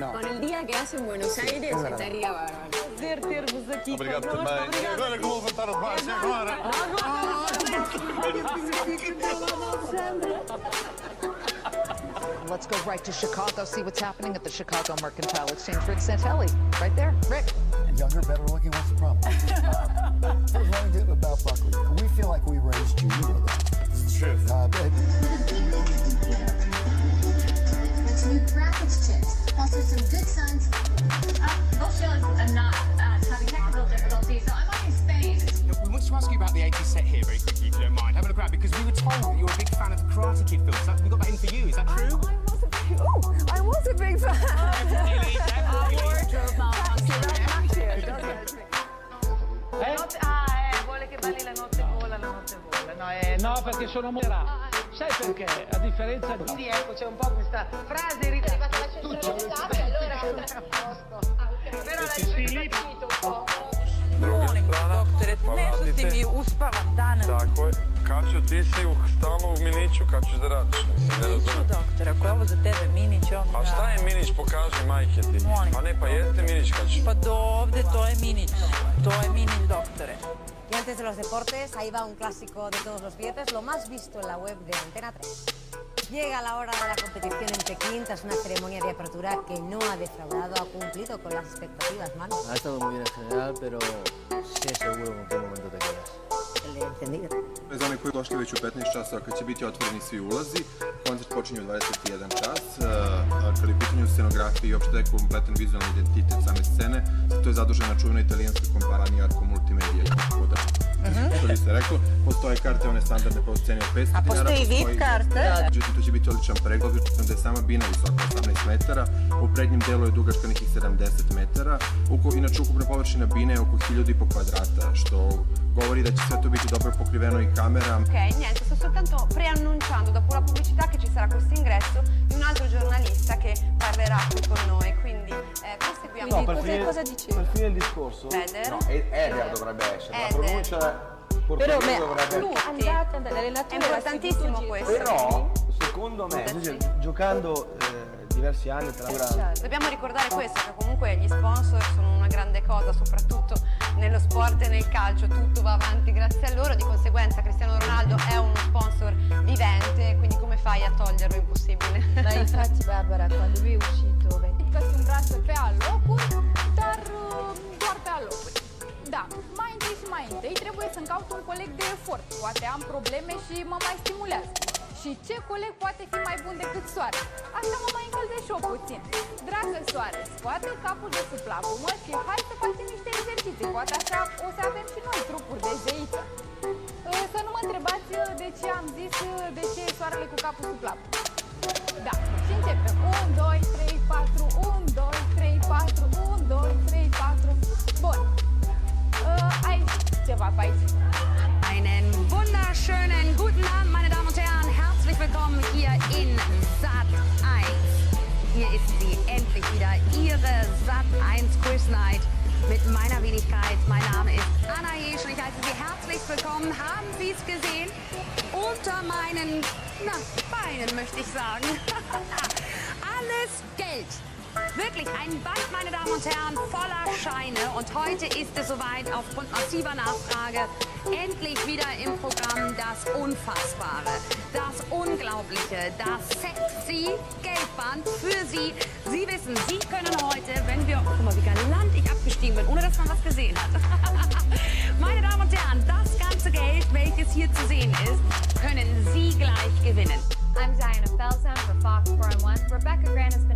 No. Con il dia che hace in Buenos Aires verdade. estaria bárbaro. Prazer ter-vos aqui Obrigado connosco. também. E agora que eu vou levantar os baixos, agora? Let's go right to Chicago, see what's happening at the Chicago Mercantile Exchange. Rick Santelli, right there. Rick. Younger, better looking, what's the problem? Here's what I did about Buckley. We feel like we raised you, perché sono moderato. Sai perché? A differenza di... Quindi ecco, c'è un po' questa frase ridata. allora a posto. Però l'hai capito un po'. Molim, doktore, nešto ti mi uspava danas. Tako je. Kaćo, ti si u, stalno u miniću, kad ćeš da radiš? Mislim, ne razumijem. doktore, ako je ovo za tebe Minić, onda... A šta je minić, pokaži majke ti. Molim. Pa ne, pa jeste minić, Kaćo. Pa do ovde to je Minić. To je Minić, doktore. Y antes de los deportes, ahí va un clásico de todos los viernes, lo más visto en la web de Antena 3. Llega la hora de la competición en Pekín tras una ceremonia de apertura que no ha defraudado, ha cumplido con las expectativas, Manu. Ha estado muy bien en general, pero sé seguro con qué momento te quedas. El de encendido. Za one koji došli već u 15 časova kad će biti otvoreni svi ulazi, koncert počinje u 21 čas, e, a kad je u pitanju scenografije i opšte da kompletan vizualni identitet same scene, to je zadužena čuvena italijanska kompanija Arco Multimedia i Koda. Što bi se reklo, postoje karte, one standardne po ceni od 500 dinara. postoji VIP karte? Međutim, to će biti odličan pregled, da je sama bina visoka 18 metara, u prednjem delu je dugačka nekih 70 metara, Uko, inače ukupna površina bine je oko 1000 i po kvadrata, što govori da će sve to biti dobro pokriveno i kamera. Ok, niente, sto soltanto preannunciando dopo la pubblicità che ci sarà questo ingresso di un altro giornalista che parlerà qui con noi, quindi eh, proseguiamo. No, cosa, cosa dicevi? Per fine del discorso... Vedere. Eder dovrebbe essere, la Eder. pronuncia Però me, dovrebbe lui andate, andate, È importantissimo questo. secondo me, giocando diversi anni tra Certo. Dobbiamo ricordare questo, che comunque gli sponsor sono una grande cosa, soprattutto nello sport e nel calcio, tutto va avanti grazie a loro, di conseguenza Cristiano Ronaldo è uno sponsor vivente, quindi come fai a toglierlo? Impossibile. Ma infatti Barbara, quando lui è uscito, vedi că sunt brase pe alocuri, dar uh, doar pe alocuri. Da, mai întâi și mai întâi trebuie să-mi caut un coleg de efort. Poate am probleme și mă mai stimulează. Și ce coleg poate fi mai bun decât soare? Așa mă mai încălzesc și eu puțin. Dragă soare, scoate capul de sub plapumă și hai să facem niște exerciții. Poate așa o să avem și noi trupuri de zeiță. Uh, Să nu mă întrebați uh, de ce am zis uh, de ce e soarele cu capul sub plapumă. Da, și începem. 1, 2, 3, 4, 1, 2, 3, 4, 1, 2, 3, 4. Bun. Uh, aici ceva pe aici. Willkommen hier in Sat 1. Hier ist sie endlich wieder, Ihre Sat 1 Quiz Night mit meiner Wenigkeit. Mein Name ist Anna Jesch und ich heiße Sie herzlich willkommen. Haben Sie es gesehen? Unter meinen na, Beinen, möchte ich sagen. Alles Geld. Wirklich ein Band, meine Damen und Herren, voller Scheine. Und heute ist es soweit, aufgrund massiver Nachfrage, endlich wieder im Programm das Unfassbare, das Unglaubliche, das sexy Geldband für Sie. Sie wissen, Sie können heute, wenn wir, guck mal, wie galant ich abgestiegen bin, ohne dass man was gesehen hat. meine Damen und Herren, das ganze Geld, welches hier zu sehen ist, können Sie gleich gewinnen. I'm Zion Felsen for Fox 4 and 1. Rebecca Grant is